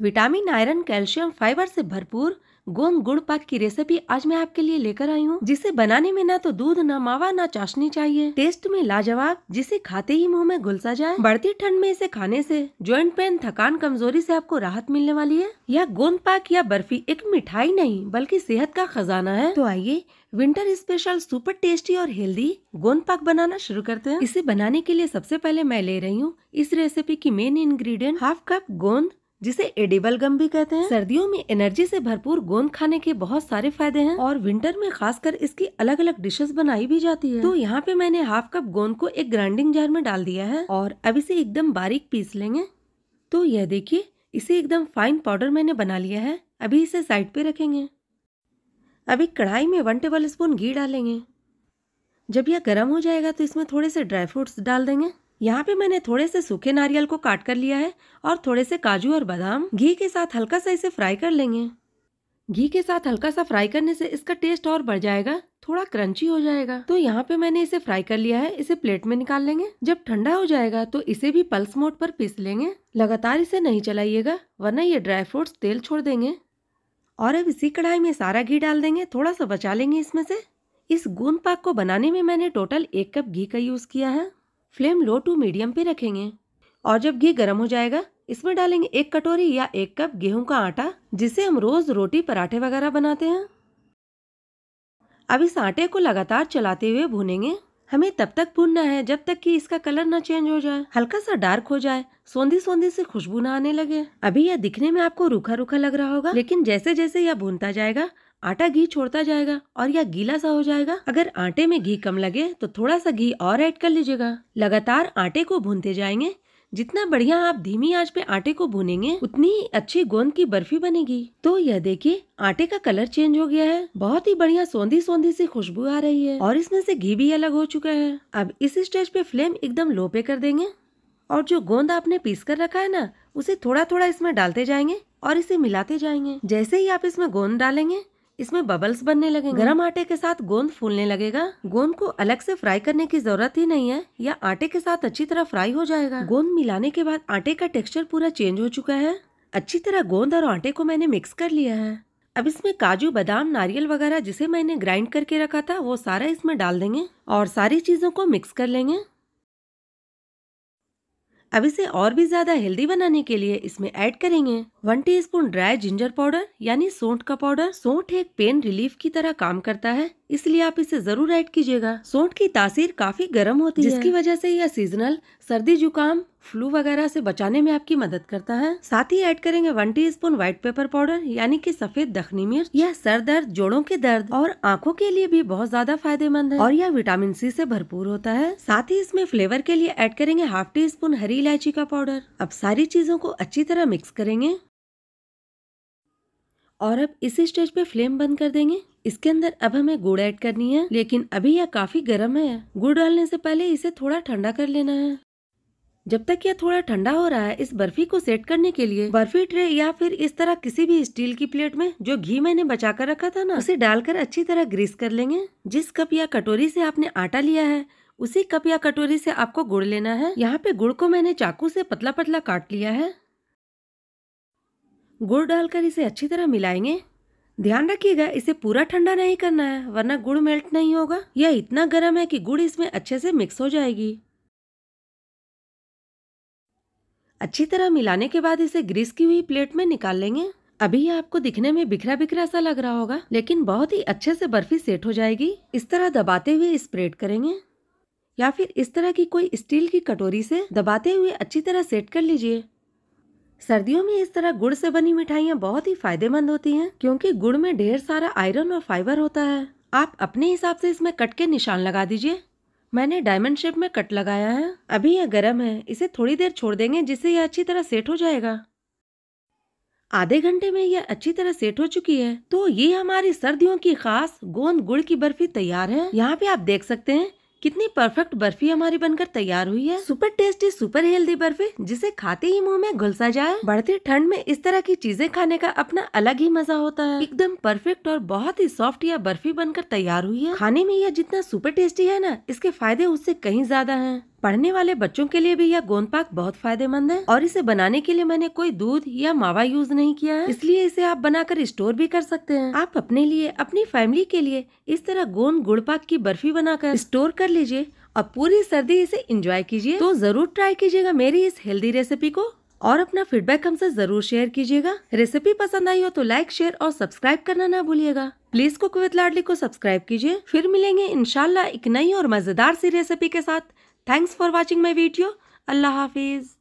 Vitamin, iron, calcium, fibre से भरपूर गोंद गुड़ पाक की रेसिपी आज मैं आपके लिए लेकर आई हूँ। जिसे बनाने में ना तो दूध, ना मावा, ना चाशनी चाहिए। टेस्ट में लाजवाब, जिसे खाते ही मुँह में घुलसा जाए। बढ़ती ठंड में इसे खाने से ज्वाइंट पेन थकान, कमज़ोरी से आपको राहत मिलने वाली है। यह गोंद पाक या बर्फ़ी एक मिठाई नहीं, बल्कि सेहत का खजाना है। तो आइए विंटर स्पेशल सुपर टेस्टी और हेल्दी गोंद पाक बनाना शुरू करते हैं। इसे बनाने के लिए सबसे पहले मैं ले रही हूँ इस रेसिपी की मेन इंग्रेडिएंट हाफ़ कप गोंद जिसे एडिबल गम भी कहते हैं। सर्दियों में एनर्जी से भरपूर गोंद खाने के बहुत सारे फ़ायदे हैं और विंटर में खासकर इसकी अलग अलग डिशेस बनाई भी जाती है। तो यहाँ पे मैंने हाफ़ कप गोंद को एक ग्राइंडिंग जार में डाल दिया है और अब इसे एकदम बारीक पीस लेंगे। तो यह देखिए इसे एकदम फाइन पाउडर मैंने बना लिया है। अभी इसे साइड पे रखेंगे। अभी कढ़ाई में वन टेबल स्पून घी डालेंगे। जब यह गर्म हो जाएगा तो इसमें थोड़े से ड्राई फ्रूट्स डाल देंगे। यहाँ पे मैंने थोड़े से सूखे नारियल को काट कर लिया है और थोड़े से काजू और बादाम घी के साथ हल्का सा इसे फ्राई कर लेंगे। घी के साथ हल्का सा फ्राई करने से इसका टेस्ट और बढ़ जाएगा, थोड़ा क्रंची हो जाएगा। तो यहाँ पे मैंने इसे फ्राई कर लिया है, इसे प्लेट में निकाल लेंगे। जब ठंडा हो जाएगा तो इसे भी पल्स मोड पर पीस लेंगे। लगातार इसे नहीं चलाइएगा, वरना ये ड्राई फ्रूट्स तेल छोड़ देंगे। और अब इसी कढ़ाई में सारा घी डाल देंगे, थोड़ा सा बचा लेंगे इसमें से। इस गूंद पाक को बनाने में मैंने टोटल एक कप घी का यूज़ किया है। फ्लेम लो टू मीडियम पे रखेंगे। और जब घी गर्म हो जाएगा, इसमें डालेंगे एक कटोरी या एक कप गेहूँ का आटा, जिसे हम रोज रोटी पराठे वगैरह बनाते हैं। अब इस आटे को लगातार चलाते हुए भूनेंगे। हमें तब तक भूनना है जब तक कि इसका कलर ना चेंज हो जाए। हल्का सा डार्क हो जाए सोंधी सोंधी से खुशबू ना आने लगे। अभी यह दिखने में आपको रूखा रूखा लग रहा होगा, लेकिन जैसे जैसे यह भूनता जाएगा आटा घी छोड़ता जाएगा और यह गीला सा हो जाएगा। अगर आटे में घी कम लगे तो थोड़ा सा घी और ऐड कर लीजिएगा। लगातार आटे को भूनते जाएँगे। जितना बढ़िया आप धीमी आँच पे आटे को भूनेंगे, उतनी ही अच्छी गोंद की बर्फ़ी बनेगी। तो यह देखिए, आटे का कलर चेंज हो गया है। बहुत ही बढ़िया सौंधी सौंधी सी खुशबू आ रही है और इसमें से घी भी अलग हो चुका है। अब इस स्टेज पे फ्लेम एकदम लो पे कर देंगे और जो गोंद आपने पीस कर रखा है ना, उसे थोड़ा थोड़ा इसमें डालते जाएँगे और इसे मिलाते जाएँगे। जैसे ही आप इसमें गोंद डालेंगे इसमें बबल्स बनने लगे गरम आटे के साथ गोंद फूलने लगेगा। गोंद को अलग से फ्राई करने की ज़रूरत ही नहीं है, या आटे के साथ अच्छी तरह फ्राई हो जाएगा। गोंद मिलाने के बाद आटे का टेक्सचर पूरा चेंज हो चुका है। अच्छी तरह गोंद और आटे को मैंने मिक्स कर लिया है। अब इसमें काजू, बादाम, नारियल वगैरह जिसे मैंने ग्राइंड करके रखा था, वो सारा इसमें डाल देंगे और सारी चीज़ों को मिक्स कर लेंगे। अब इसे और भी ज़्यादा हेल्दी बनाने के लिए इसमें ऐड करेंगे one teaspoon dry ginger powder यानी सोंठ का पाउडर सोंठ एक पेन रिलीफ की तरह काम करता है। इसलिए आप इसे ज़रूर ऐड कीजिएगा। सोंठ की तासीर काफ़ी गर्म होती जिसकी है। जिसकी वजह से यह सीजनल सर्दी जुकाम फ्लू वगैरह से बचाने में आपकी मदद करता है। साथ ही ऐड करेंगे one teaspoon white pepper powder यानी कि सफ़ेद दखनी मिर्च। यह सर दर्द, जोड़ों के दर्द और आँखों के लिए भी बहुत ज़्यादा फ़ायदेमंद है। और यह विटामिन सी से भरपूर होता है। साथ ही इसमें फ्लेवर के लिए ऐड करेंगे हाफ़ टी स्पून हरी इलायची का पाउडर अब सारी चीज़ों को अच्छी तरह मिक्स करेंगे। और अब इस स्टेज पे फ्लेम बंद कर देंगे। इसके अंदर अब हमें गुड़ ऐड करनी है, लेकिन अभी यह काफ़ी गर्म है। गुड़ डालने से पहले इसे थोड़ा ठंडा कर लेना है। जब तक यह थोड़ा ठंडा हो रहा है, इस बर्फ़ी को सेट करने के लिए बर्फ़ी ट्रे या फिर इस तरह किसी भी स्टील की प्लेट में जो घी मैंने बचा कर रखा था ना, उसे डालकर अच्छी तरह ग्रीस कर लेंगे। जिस कप या कटोरी से आपने आटा लिया है, उसी कप या कटोरी से आपको गुड़ लेना है। यहाँ पे गुड़ को मैंने चाकू से पतला पतला काट लिया है। गुड़ डालकर इसे अच्छी तरह मिलाएँगे। ध्यान रखिएगा, इसे पूरा ठंडा नहीं करना है, वरना गुड़ मेल्ट नहीं होगा। यह इतना गर्म है कि गुड़ इसमें अच्छे से मिक्स हो जाएगी। अच्छी तरह मिलाने के बाद इसे ग्रीस की हुई प्लेट में निकाल लेंगे। अभी आपको दिखने में बिखरा बिखरा सा लग रहा होगा, लेकिन बहुत ही अच्छे से बर्फ़ी सेट हो जाएगी। इस तरह दबाते हुए स्प्रेड करेंगे। या फिर इस तरह की कोई स्टील की कटोरी से दबाते हुए अच्छी तरह सेट कर लीजिए। सर्दियों में इस तरह गुड़ से बनी मिठाइयाँ बहुत ही फ़ायदेमंद होती हैं, क्योंकि गुड़ में ढेर सारा आयरन और फाइबर होता है। आप अपने हिसाब से इसमें कट के निशान लगा दीजिए। मैंने डायमंड शेप में कट लगाया है। अभी यह गर्म है। इसे थोड़ी देर छोड़ देंगे, जिससे यह अच्छी तरह सेट हो जाएगा। आधे घंटे में यह अच्छी तरह सेट हो चुकी है। तो ये हमारी सर्दियों की खास गोंद गुड़ की बर्फ़ी तैयार है। यहाँ पे आप देख सकते हैं कितनी परफेक्ट बर्फ़ी हमारी बनकर तैयार हुई है। Super tasty super healthy barfi जिसे खाते ही मुँह में घुलसा जाए। बढ़ती ठंड में इस तरह की चीज़ें खाने का अपना अलग ही मज़ा होता है। एकदम परफेक्ट और बहुत ही सॉफ्ट यह बर्फ़ी बनकर तैयार हुई है। खाने में यह जितना सुपर टेस्टी है ना इसके फ़ायदे उससे कहीं ज़्यादा है। पढ़ने वाले बच्चों के लिए भी यह गोंद पाक बहुत फ़ायदेमंद है और इसे बनाने के लिए मैंने कोई दूध या मावा यूज़ नहीं किया है। इसलिए इसे आप बनाकर स्टोर भी कर सकते हैं। आप अपने लिए, अपनी फैमिली के लिए इस तरह गोंद गुड़ पाक की बर्फ़ी बनाकर स्टोर कर लीजिए और पूरी सर्दी इसे इंजॉय कीजिए। तो ज़रूर ट्राई कीजिएगा मेरी इस हेल्दी रेसिपी को और अपना फीडबैक हमसे ज़रूर शेयर कीजिएगा। रेसिपी पसंद आई हो तो लाइक शेयर और सब्सक्राइब करना ना भूलिएगा। प्लीज़ कुक विद लाडली को सब्सक्राइब कीजिए। फिर मिलेंगे इंशाल्लाह एक नई और मज़ेदार सी रेसिपी के साथ। Thanks for watching my video Allah Hafiz